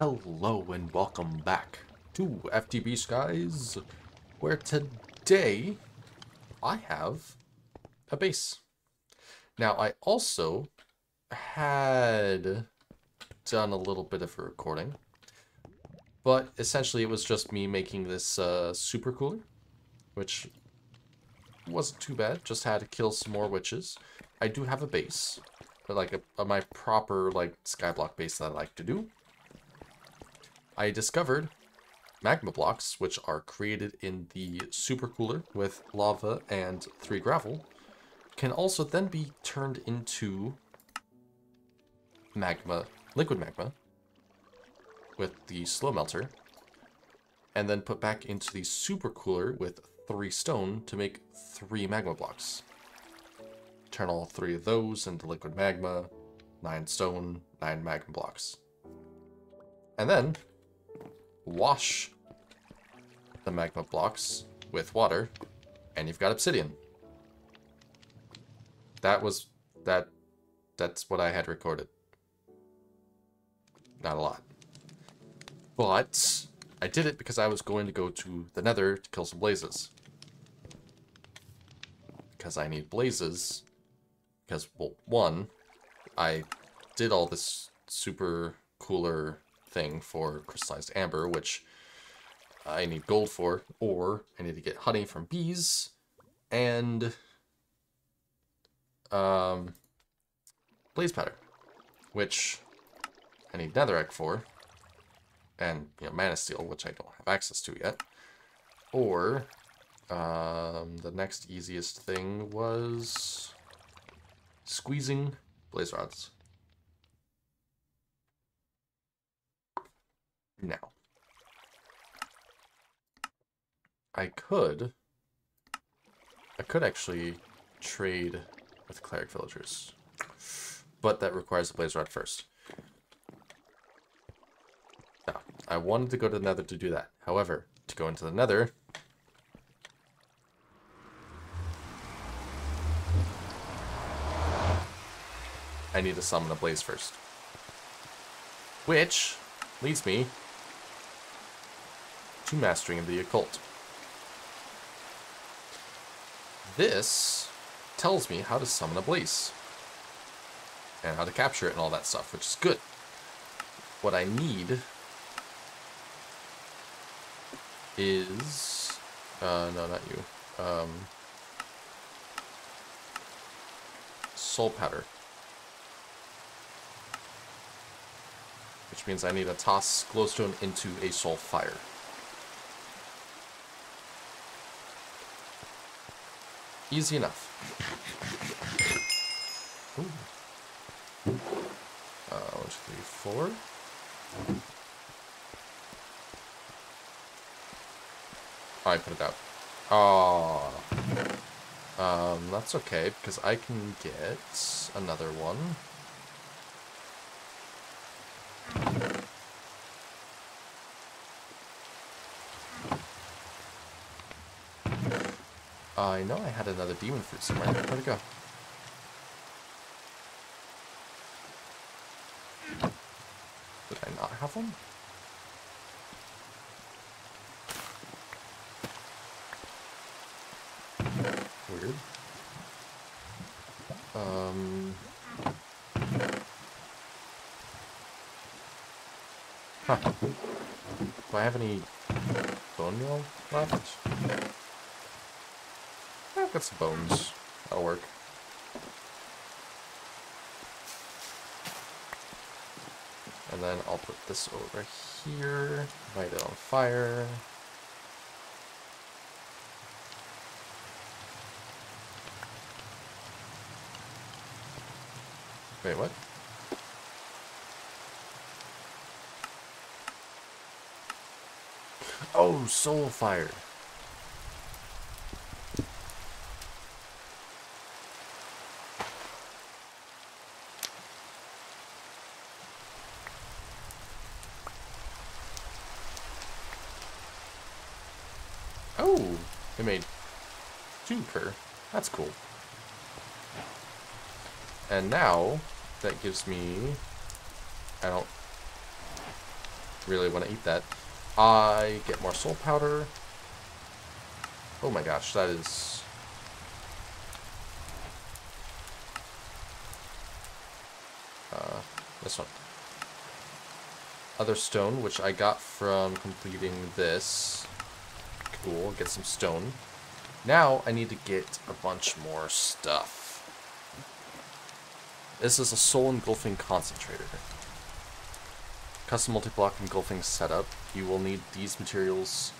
Hello and welcome back to FTB Skies, where today I have a base. Now, I also had done a little bit of a recording, but essentially it was just me making this uh, super cooler, which wasn't too bad, just had to kill some more witches. I do have a base, but like a, a my proper like skyblock base that I like to do. I discovered magma blocks, which are created in the super cooler with lava and three gravel, can also then be turned into magma, liquid magma, with the slow melter, and then put back into the super cooler with three stone to make three magma blocks. Turn all three of those into liquid magma, nine stone, nine magma blocks. And then wash the magma blocks with water, and you've got obsidian. That was that that's what I had recorded. Not a lot. But I did it because I was going to go to the nether to kill some blazes. Because I need blazes. Because, well, one, I did all this super cooler thing for crystallized amber, which I need gold for, or I need to get honey from bees, and um, blaze powder, which I need netherrack for, and you know, mana steel, which I don't have access to yet, or um, the next easiest thing was squeezing blaze rods. Now, I could, I could actually trade with cleric villagers, but that requires a blaze rod first. Now, I wanted to go to the nether to do that. However, to go into the nether, I need to summon a blaze first. Which leads me to mastering of the occult. This tells me how to summon a blaze. And how to capture it and all that stuff, which is good. What I need is... Uh, no, not you. Um, soul powder. Which means I need to toss glowstone into a soul fire. Easy enough. Ooh. Uh, one, two, three, four. Oh, I put it out. Oh. Um, that's okay, because I can get another one. I know I had another demon fruit somewhere. Where'd it go? Did I not have one? Weird. Um... Huh. Do I have any bone meal left? Got some bones. That'll work. And then I'll put this over here, light it on fire. Wait, what? Oh, soul fire. Oh, they made two per. That's cool. And now, that gives me... I don't... really want to eat that. I get more soul powder. Oh my gosh, that is... Uh, this one. Other stone, which I got from completing this. Cool, get some stone. Now I need to get a bunch more stuff. This is a soul engulfing concentrator. Custom multi-block engulfing setup. You will need these materials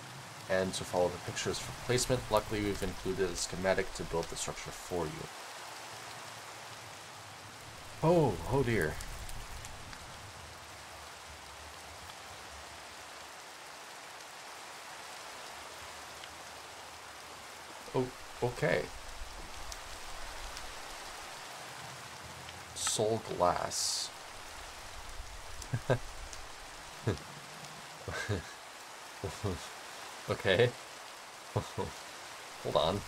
and to follow the pictures for placement. Luckily we've included a schematic to build the structure for you. Oh, oh dear. Oh, okay. Soul glass. okay. Hold on.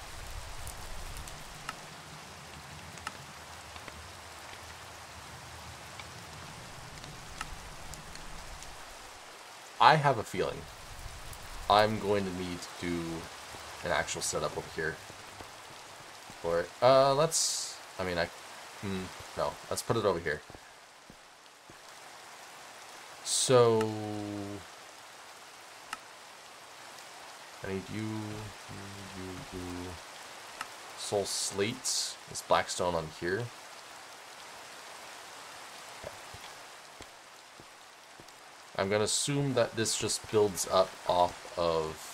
I have a feeling I'm going to need to do an actual setup over here for it. Uh, let's, I mean, I, hmm, no, let's put it over here. So, I need you, you, you, you. Soul Slates, this Blackstone on here. I'm gonna assume that this just builds up off of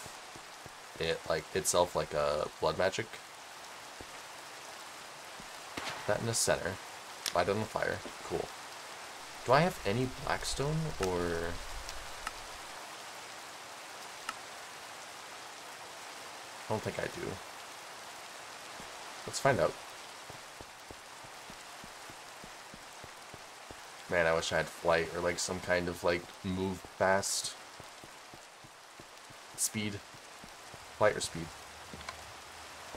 it like itself like a blood magic. That in the center. Light on the fire. Cool. Do I have any blackstone or I don't think I do. Let's find out. Man, I wish I had flight or like some kind of like move fast speed. Flight or speed.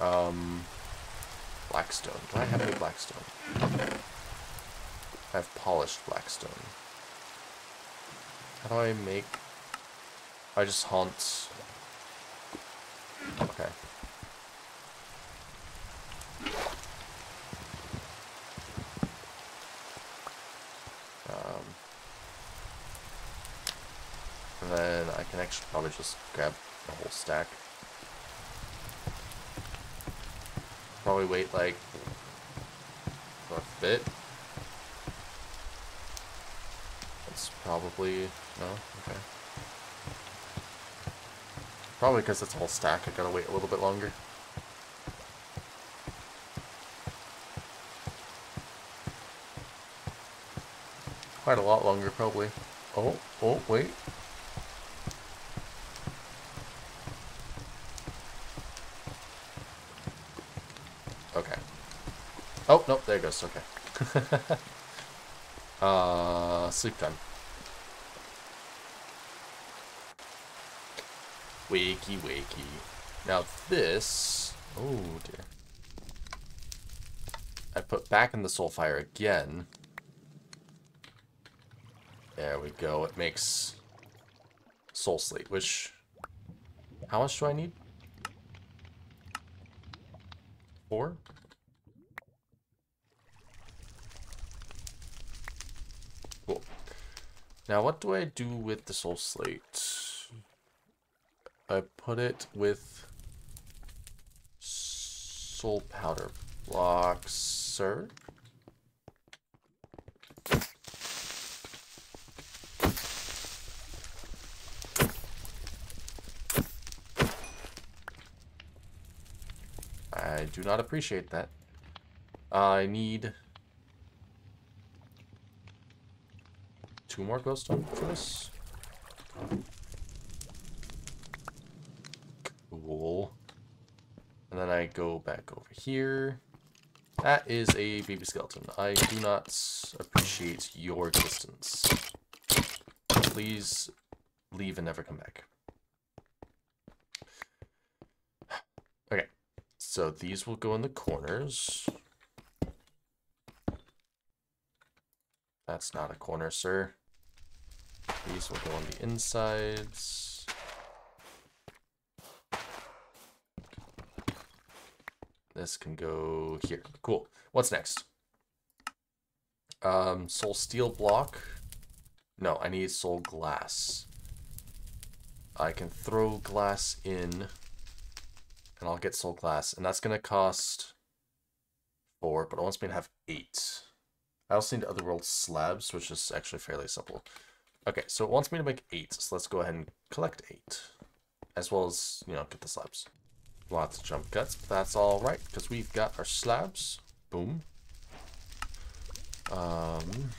Um, Blackstone. Do I have any Blackstone? I have polished Blackstone. How do I make... I just haunt... Okay. Um, and then I can actually probably just grab the whole stack. Probably wait like a bit. That's probably no, okay. Probably because it's all stacked, I gotta wait a little bit longer. Quite a lot longer, probably. Oh, oh, wait. Oh, nope, there it goes, okay. uh, sleep time. Wakey, wakey. Now this... Oh, dear. I put back in the soul fire again. There we go. It makes soul slate, which... How much do I need? Four? Now, what do I do with the soul slate? I put it with soul powder blocks, sir. I do not appreciate that. I need two more glowstone for this. Cool. And then I go back over here. That is a baby skeleton. I do not appreciate your existence. Please leave and never come back. Okay, so these will go in the corners. That's not a corner, sir. These will go on the insides. This can go here. Cool. What's next? Um, soul steel block. No, I need soul glass. I can throw glass in and I'll get soul glass and that's going to cost four, but it wants me to have eight. I also need otherworld slabs, which is actually fairly simple. Okay, so it wants me to make eight, so let's go ahead and collect eight. As well as, you know, get the slabs. Lots of jump cuts, but that's alright, because we've got our slabs. Boom. Um,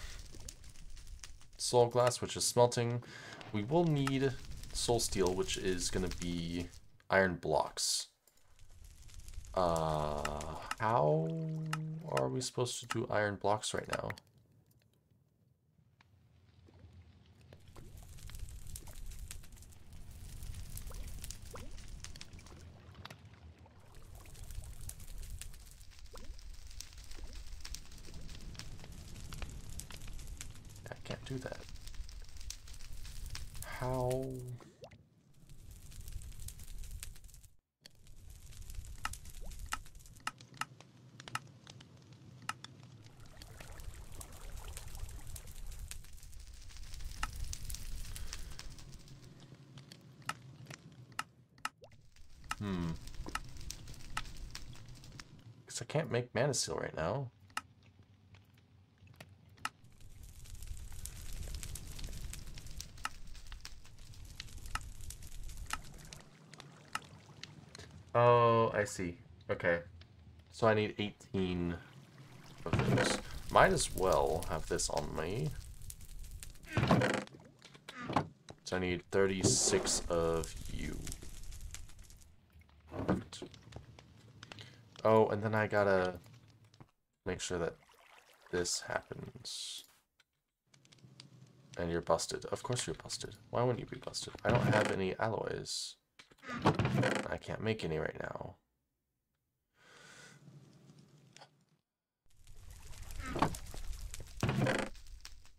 soul glass, which is smelting. We will need soul steel, which is going to be iron blocks. Uh, how are we supposed to do iron blocks right now? I can't do that. How... Hmm. Because I can't make mana steel right now. Oh, I see. Okay. So I need 18 of those. Might as well have this on me. So I need 36 of you. Perfect. Oh, and then I gotta make sure that this happens. And you're busted. Of course you're busted. Why wouldn't you be busted? I don't have any alloys. I can't make any right now.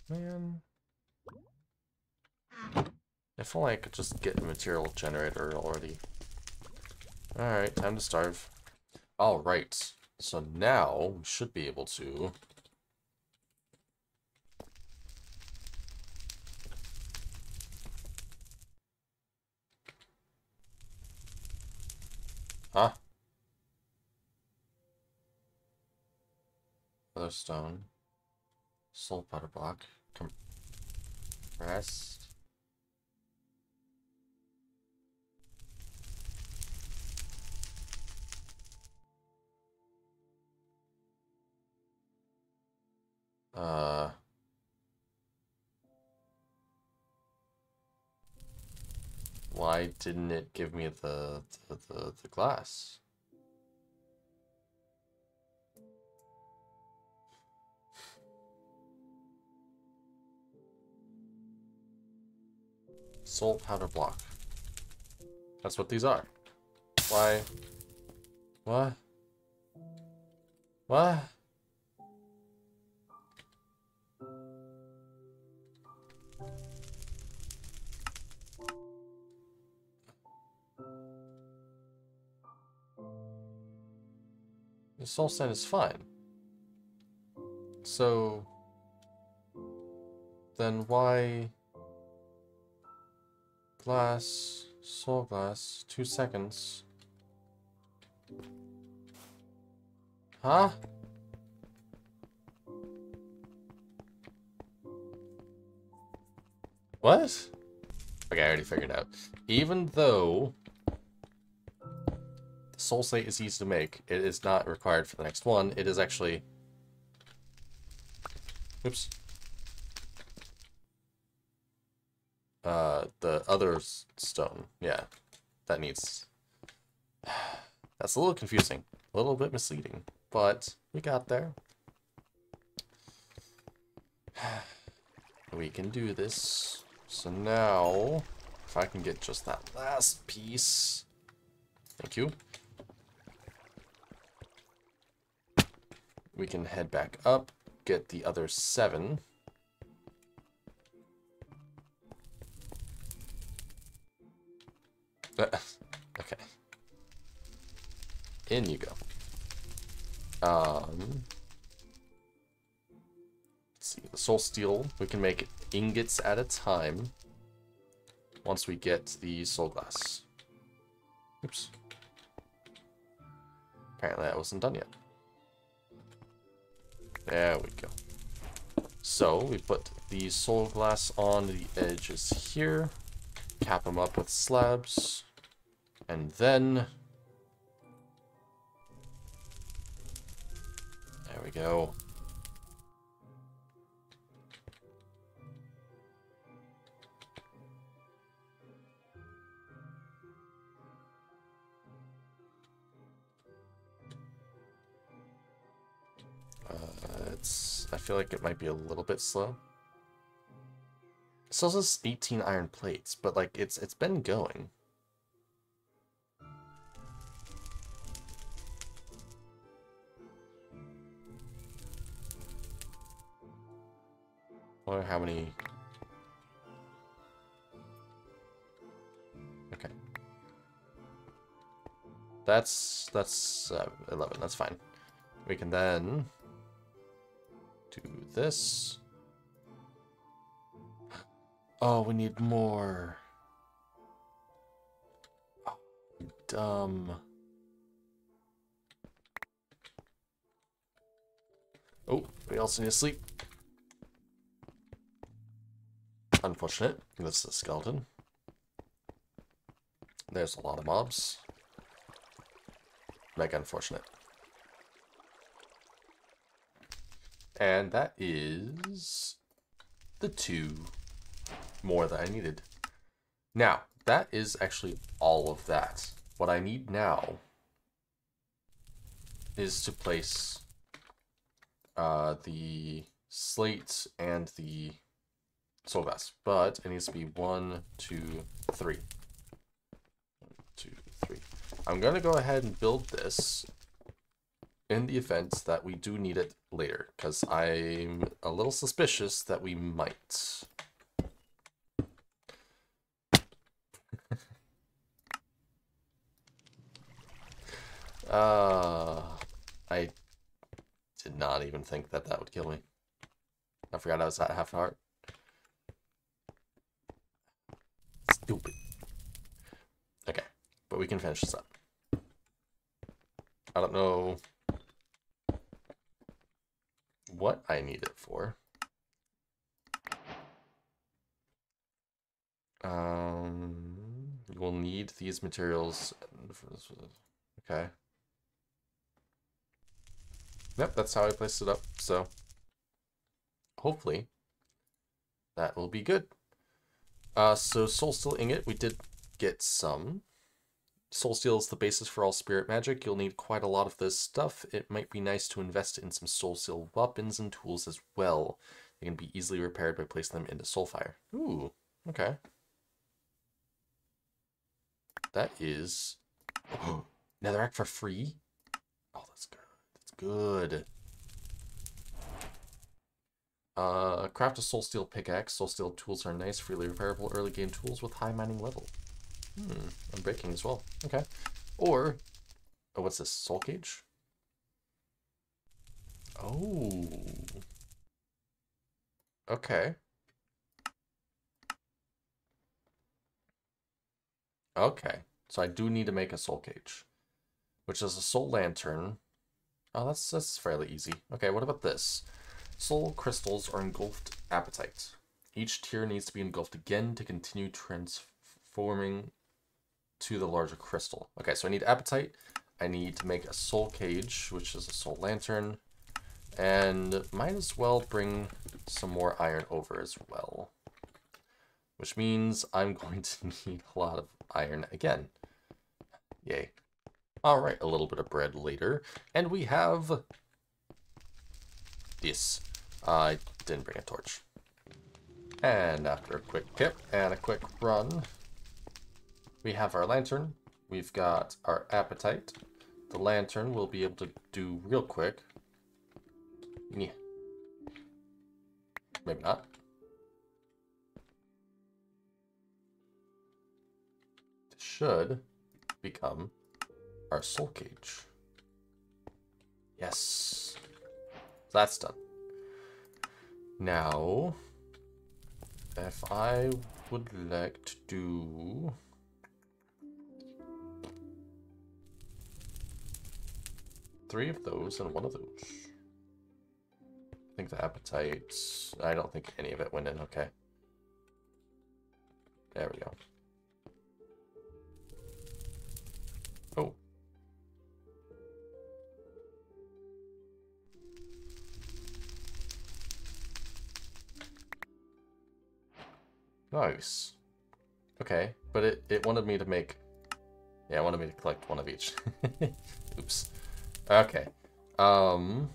Man. If only I could just get a material generator already. Alright, time to starve. Alright, so now we should be able to... Huh? Other stone. Soul powder block. Compressed. Why didn't it give me the, the, the, the glass? Soul powder block. That's what these are. Why? What? What? The soul sand is fine. So... Then why... Glass, soul glass, two seconds. Huh? What? Okay, I already figured out. Even though soul slate is easy to make, it is not required for the next one. It is actually... Oops. Uh, the other stone. Yeah, that needs... That's a little confusing. A little bit misleading. But we got there. We can do this. So now, if I can get just that last piece. Thank you. we can head back up, get the other seven. Uh, okay. In you go. Um, let's see, the soul steel, we can make ingots at a time once we get the soul glass. Oops. Apparently that wasn't done yet. There we go. So we put the soul glass on the edges here, cap them up with slabs, and then there we go. I feel like it might be a little bit slow. It still says 18 iron plates, but like it's it's been going. Or how many Okay. That's that's uh, 11. That's fine. We can then do this. Oh, we need more. Oh, dumb. Oh, we also need to sleep. Unfortunate. This is a skeleton. There's a lot of mobs. Mega unfortunate. And that is the two more that I needed. Now, that is actually all of that. What I need now is to place uh, the slate and the soul glass. But it needs to be one, two, three. One, two, three. I'm going to go ahead and build this in the event that we do need it later, because I'm a little suspicious that we might. uh, I did not even think that that would kill me. I forgot I was at half heart. Stupid. Okay, but we can finish this up. I don't know what I need it for. Um, you will need these materials. Okay. Yep, that's how I placed it up. So hopefully that will be good. Uh, so Soul Steel Ingot, we did get some. Soul Steel is the basis for all spirit magic. You'll need quite a lot of this stuff. It might be nice to invest in some Soul Steel weapons and tools as well. They can be easily repaired by placing them into Soulfire. Ooh, okay. That is... Oh, Netherrack for free? Oh, that's good. That's good. Uh, craft a Soul Steel pickaxe. Soul Steel tools are nice, freely repairable early game tools with high mining level. Hmm, breaking as well. Okay. Or, oh, what's this? Soul Cage? Oh. Okay. Okay. So I do need to make a soul cage. Which is a soul lantern. Oh, that's, that's fairly easy. Okay, what about this? Soul crystals are engulfed apatite. Each tier needs to be engulfed again to continue transforming to the larger crystal. Okay, so I need apatite. I need to make a soul cage, which is a soul lantern. And might as well bring some more iron over as well. Which means I'm going to need a lot of iron again. Yay. Alright, a little bit of bread later. And we have this. I didn't bring a torch. And after a quick pip and a quick run, we have our lantern. We've got our apatite. The lantern we'll be able to do real quick. Yeah. Maybe not. should become our soul cage. Yes. That's done. Now, if I would like to do... Three of those and one of those. I think the apatites... I don't think any of it went in, okay. There we go. Oh. Nice. Okay, but it, it wanted me to make... Yeah, it wanted me to collect one of each. Oops. Okay. Um,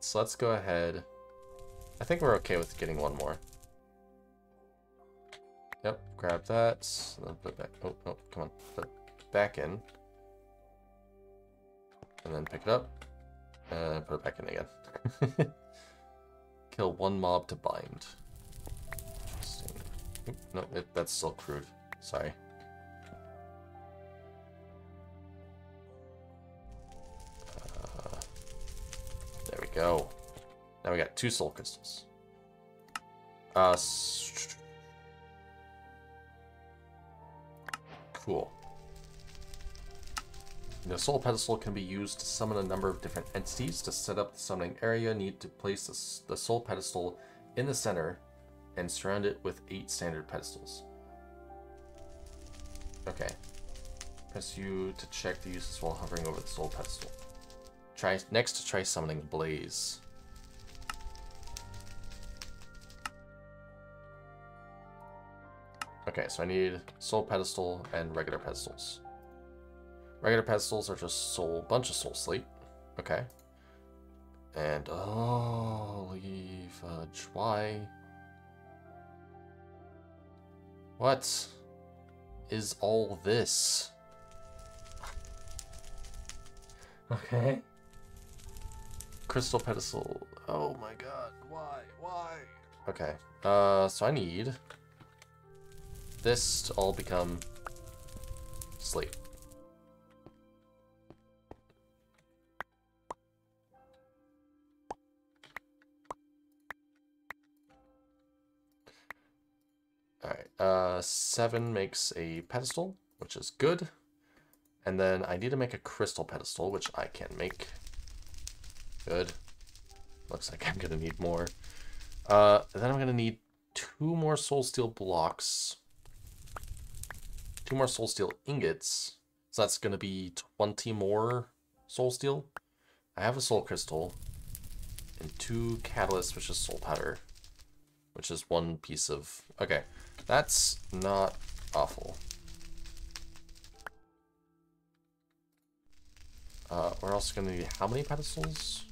so let's go ahead. I think we're okay with getting one more. Yep, grab that. Put it back. Oh, oh, come on. Put it back in. And then pick it up. And put it back in again. Kill one mob to bind. Oop, no, it, that's still crude. Sorry. Go. Now we got two soul crystals. Uh, Cool. The soul pedestal can be used to summon a number of different entities. To set up the summoning area, need to place the, the soul pedestal in the center and surround it with eight standard pedestals. Okay. Press U to check the uses while hovering over the soul pedestal. Try next to try summoning Blaze. Okay, so I need soul pedestal and regular pedestals. Regular pedestals are just soul, bunch of soul sleep. Okay. And, oh, leave uh, fudge. Why? What is all this? okay. Crystal pedestal. Oh my god. Why? Why? Okay. Uh, so I need this to all become sleep. Alright, uh, seven makes a pedestal, which is good. And then I need to make a crystal pedestal, which I can make. Good. Looks like I'm going to need more. Uh, then I'm going to need two more soul steel blocks two more soul steel ingots. So that's going to be 20 more soul steel. I have a soul crystal and two catalysts, which is soul powder, which is one piece of... Okay, that's not awful. Uh, we're also going to need how many pedestals?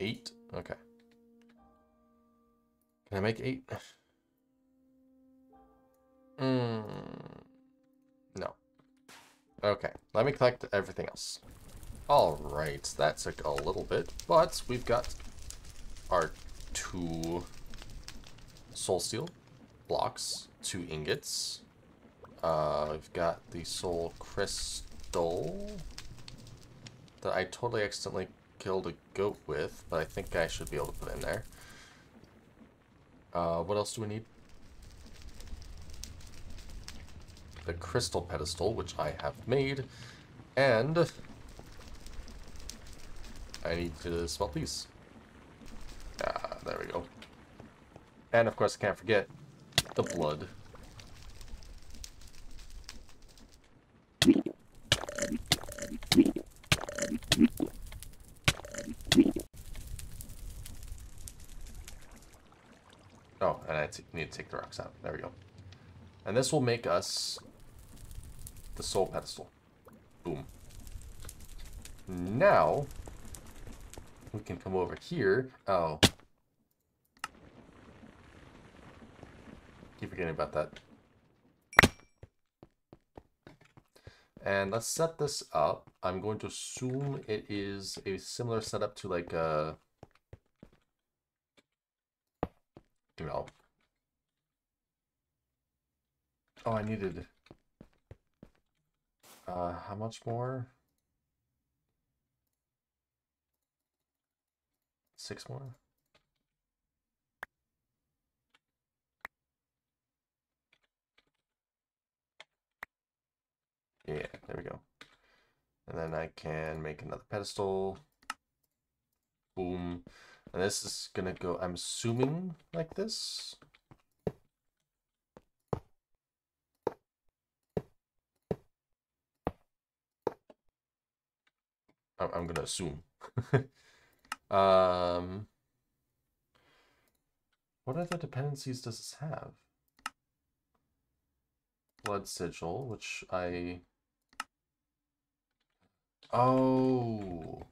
Eight? Okay. Can I make eight? Mm, no. Okay, let me collect everything else. Alright, that took a little bit, but we've got our two soul steel blocks, two ingots. Uh, we've got the soul crystal that I totally accidentally killed a goat with, but I think I should be able to put in there. Uh, what else do we need? The crystal pedestal, which I have made, and I need to smelt these. Ah, there we go. And of course, I can't forget the blood. Need to take the rocks out. There we go. And this will make us the soul pedestal. Boom. Now, we can come over here. Oh. Keep forgetting about that. And let's set this up. I'm going to assume it is a similar setup to like a, uh, you know, Oh, I needed... Uh, how much more? Six more? Yeah, there we go. And then I can make another pedestal. Boom. And this is gonna go, I'm assuming, like this. I'm gonna assume. um, what other dependencies does this have? Blood sigil, which I Oh.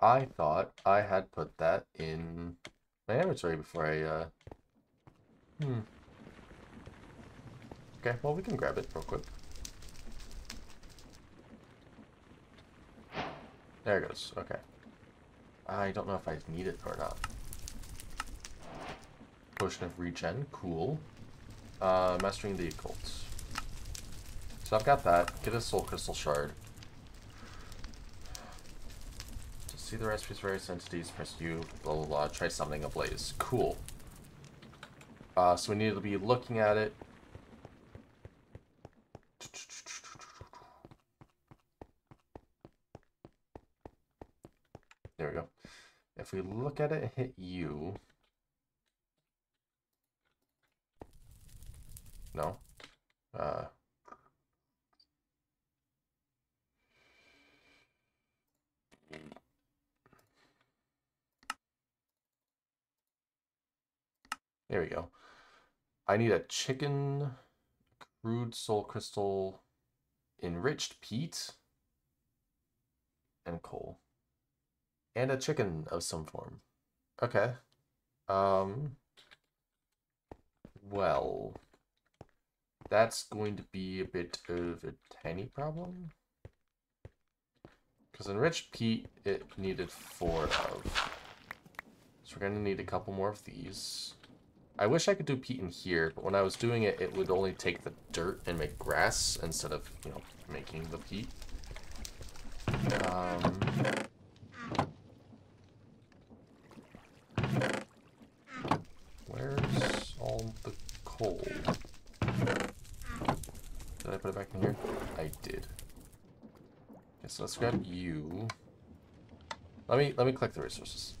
I thought I had put that in my inventory before I, uh... Hmm. Okay, well, we can grab it real quick. There it goes. Okay. I don't know if I need it or not. Potion of regen. Cool. Uh, mastering the occult. So I've got that. Get a soul crystal shard. To see the recipe's for various entities, press U, blah blah blah. Try summoning a blaze. Cool. Uh, so we need to be looking at it. There we go. If we look at it hit U. No. Uh, There we go. I need a chicken, crude soul crystal, enriched peat, and coal. And a chicken of some form. Okay. Um. Well. That's going to be a bit of a tiny problem. Because enriched peat, it needed four of. So we're going to need a couple more of these. I wish I could do peat in here, but when I was doing it, it would only take the dirt and make grass instead of, you know, making the peat. Um, where's all the coal? Did I put it back in here? I did. Okay, so let's grab you. Let me let me collect the resources.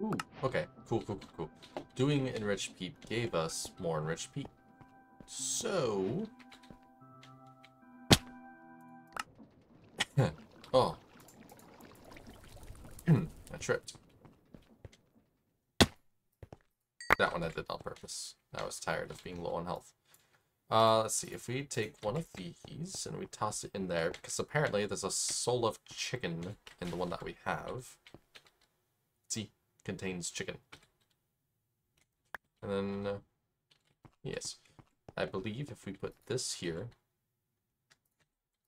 Ooh, okay, cool, cool, cool, cool. Doing enriched peat gave us more enriched peat. So... oh. I tripped. That one I did on purpose. I was tired of being low on health. Uh, let's see, if we take one of these and we toss it in there, because apparently there's a soul of chicken in the one that we have. See, contains chicken. And then, uh, yes, I believe if we put this here,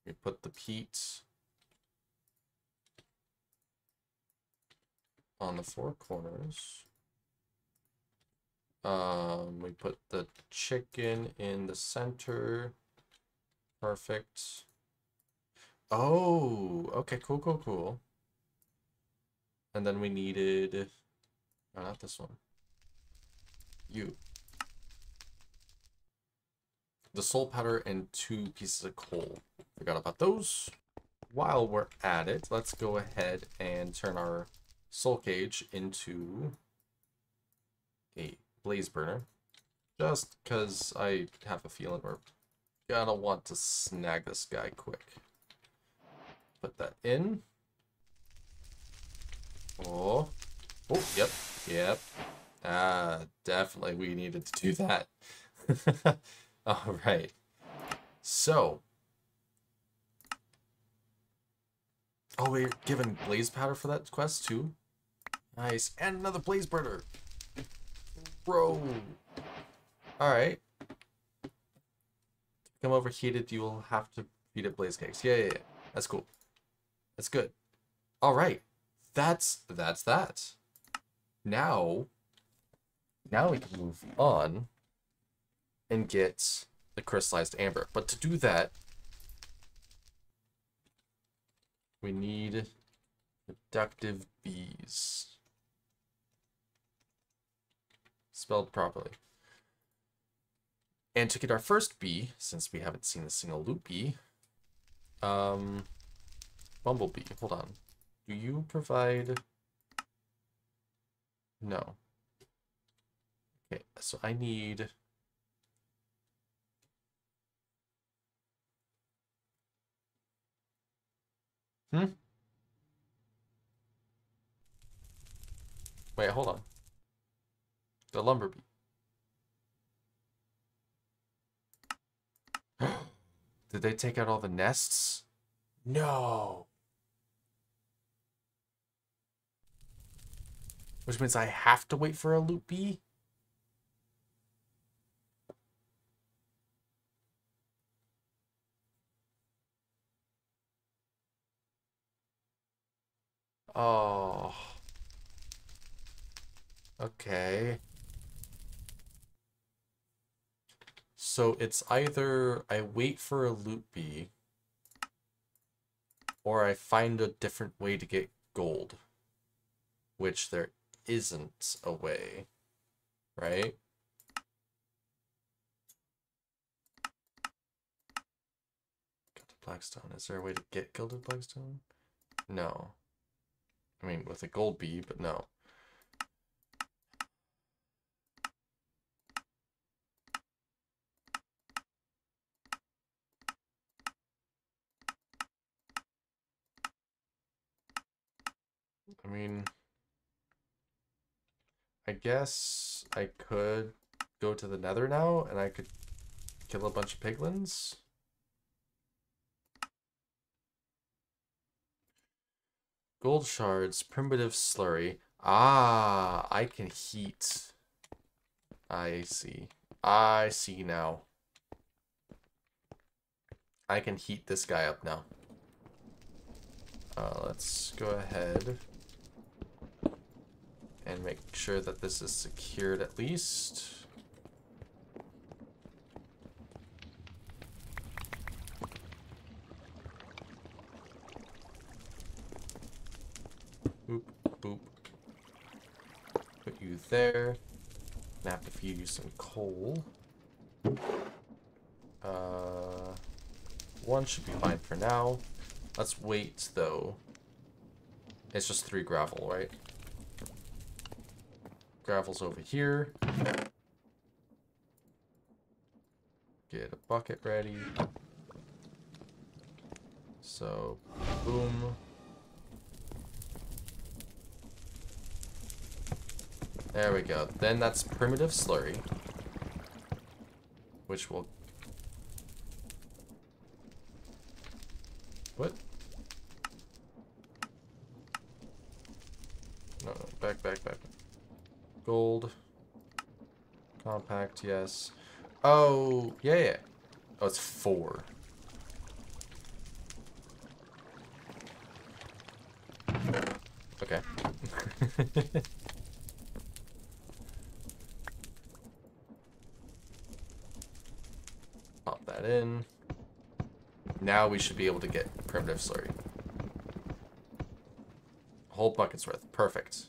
we put the peat on the four corners. Um, we put the chicken in the center. Perfect. Oh, okay, cool, cool, cool. And then we needed, oh, not this one. You. The soul powder and two pieces of coal. Forgot about those. While we're at it, let's go ahead and turn our soul cage into a blaze burner. Just because I have a feeling we're gonna want to snag this guy quick. Put that in. Oh. Oh, yep. Yep. Ah, definitely we needed to do that. All right. So. Oh, we're given blaze powder for that quest too? Nice. And another blaze burner. Bro. Alright. Become overheated, you will have to feed it blaze cakes. Yeah, yeah, yeah. That's cool. That's good. Alright. That's that's that. Now now we can move on and get the crystallized amber. But to do that, we need productive bees. Spelled properly. And to get our first bee, since we haven't seen a single bee, um, Bumblebee, hold on. Do you provide... No. Okay, so I need... Hmm? Wait, hold on. The lumber bee. Did they take out all the nests? No. Which means I have to wait for a loot bee? Oh. Okay. So it's either I wait for a loot bee or I find a different way to get gold, which there isn't a way, right? Gilded Blackstone. Is there a way to get Gilded Blackstone? No. I mean, with a gold bee, but no. I mean, I guess I could go to the nether now and I could kill a bunch of piglins. Gold shards, primitive slurry. Ah, I can heat. I see. I see now. I can heat this guy up now. Uh, let's go ahead and make sure that this is secured at least. Boop, boop. Put you there. I have to feed you some coal. Uh, one should be fine for now. Let's wait, though. It's just three gravel, right? Gravel's over here. Get a bucket ready. So, boom. There we go. Then that's primitive slurry. Which will... What? No, no, back, back, back. Gold. Compact, yes. Oh, yeah, yeah. Oh, it's four. Okay. Pop that in. Now we should be able to get primitive slurry. whole bucket's worth. Perfect.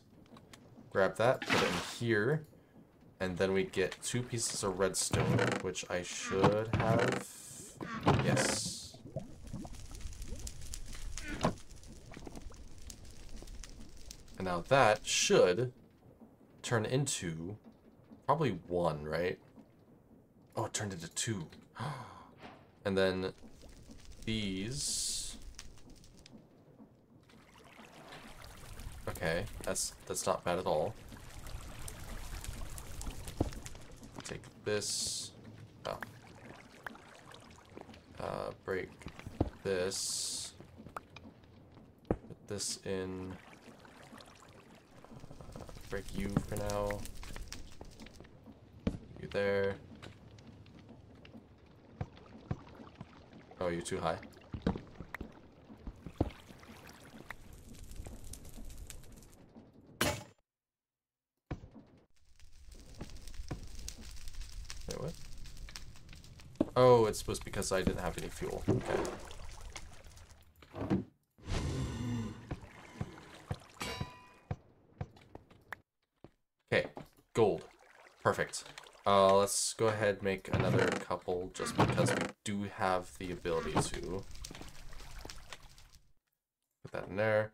Grab that, put it in here, and then we get two pieces of redstone, which I should have. Yes. And now that should turn into probably one, right? Oh, it turned into two. and then these Okay, that's that's not bad at all. Take this. Oh. Uh, break this. Put this in. Uh, break you for now. You there. Oh, you're too high. Oh, it's was because I didn't have any fuel. Okay. Okay, gold. Perfect. Uh, let's go ahead make another couple just because we do have the ability to. Put that in there.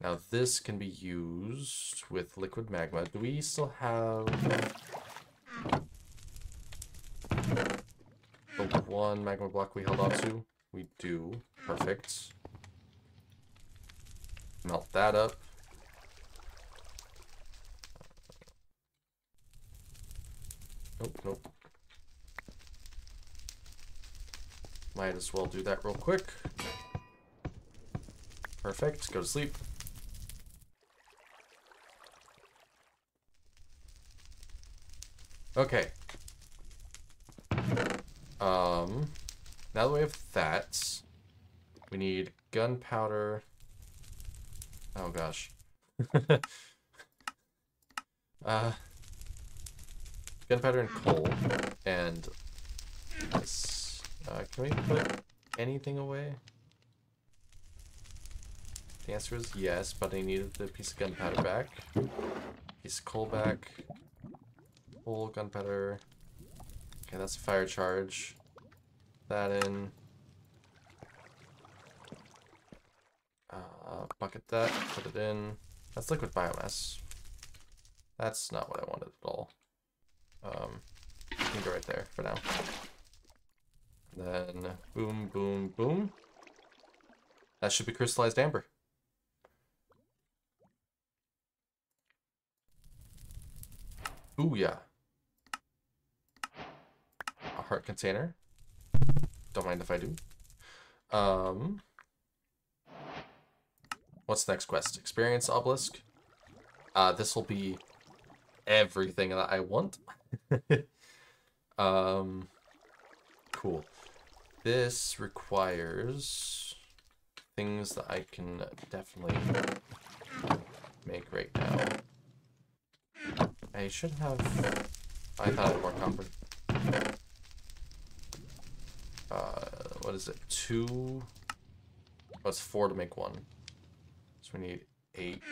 Now this can be used with liquid magma. Do we still have the one magma block we held on to? We do. Perfect. Melt that up. Nope, nope. Might as well do that real quick. Perfect. Go to sleep. Okay. Um, now that we have that, we need gunpowder. Oh gosh. uh, gunpowder and coal, and this. Uh, can we put anything away? The answer is yes, but I needed the piece of gunpowder back. Piece of coal back. Full gunpowder. Okay, that's a fire charge. That in. Uh, bucket that, put it in. That's liquid biomass. That's not what I wanted at all. Um, you can go right there for now. Then boom, boom, boom. That should be crystallized amber. Ooh, yeah. Heart container. Don't mind if I do. Um, what's the next quest? Experience obelisk. Uh, this will be everything that I want. um, cool. This requires things that I can definitely make right now. I should have... I thought I had more comfort. Uh, what is it? Two. it's four to make one. So we need eight.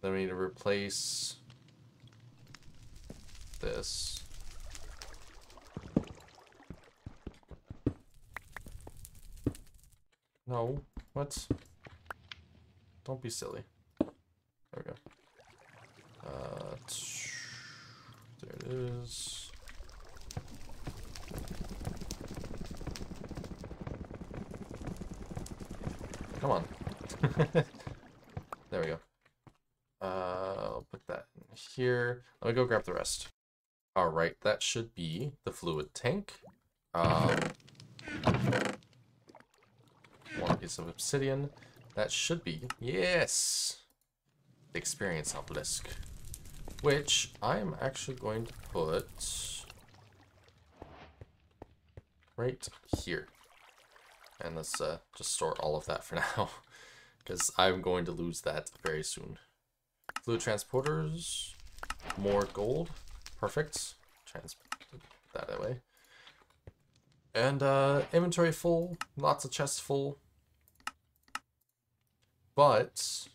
Then we need to replace this. No. What? Don't be silly. There we go. Uh, there it is. Come on. there we go. Uh, I'll put that in here. Let me go grab the rest. All right, that should be the fluid tank. Um, one piece of obsidian. That should be, yes, the experience obelisk. Which I'm actually going to put right here. And let's uh, just store all of that for now. Because I'm going to lose that very soon. Fluid transporters. More gold. Perfect. Transport that away. And uh, inventory full. Lots of chests full. But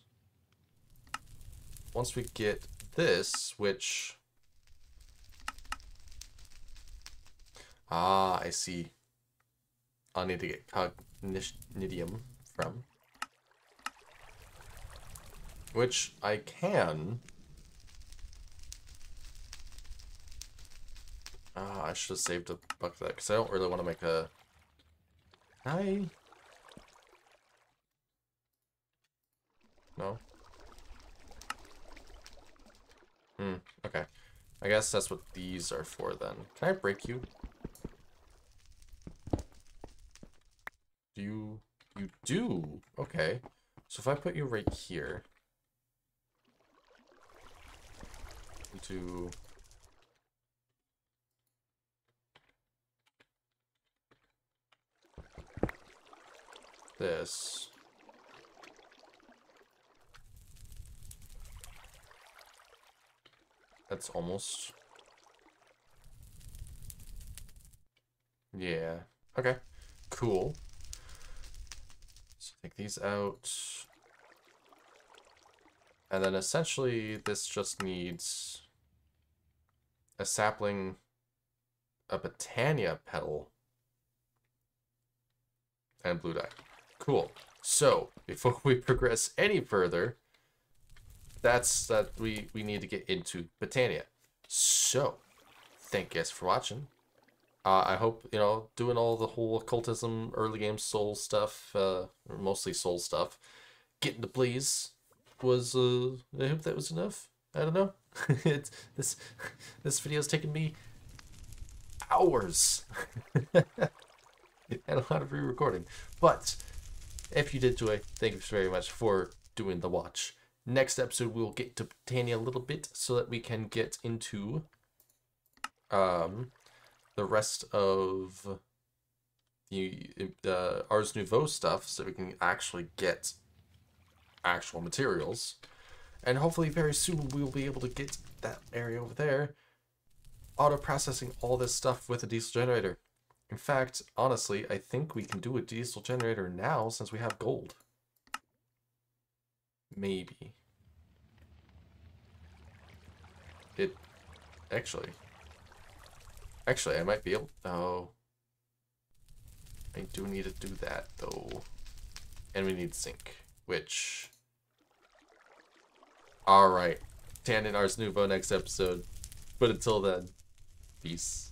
once we get this, which... Ah, I see. I'll need to get cognidium from. Which I can. Ah, I should have saved a buck that, because I don't really want to make a... Hi. No? Hmm, okay. I guess that's what these are for then. Can I break you? Do you... You do? Okay. So if I put you right here... Into... This... That's almost... Yeah. Okay. Cool. So take these out. And then essentially this just needs a sapling, a Botania petal, and blue dye. Cool. So, before we progress any further, that's that we, we need to get into Botania. So, thank you guys for watching. Uh, I hope, you know, doing all the whole occultism, early game soul stuff, uh, mostly soul stuff, getting the blaze was, uh, I hope that was enough. I don't know. it's, this, this video's taken me hours and a lot of re-recording. But if you did enjoy, thank you very much for doing the watch. Next episode, we'll get to Tanya a little bit so that we can get into um, the rest of the uh, Ars Nouveau stuff so we can actually get actual materials. And hopefully very soon we'll be able to get that area over there auto-processing all this stuff with a diesel generator. In fact, honestly, I think we can do a diesel generator now since we have gold. Maybe. It... Actually... Actually, I might be able... Oh. I do need to do that, though. And we need zinc, which... Alright. Tandon Ars Nouveau next episode. But until then, peace.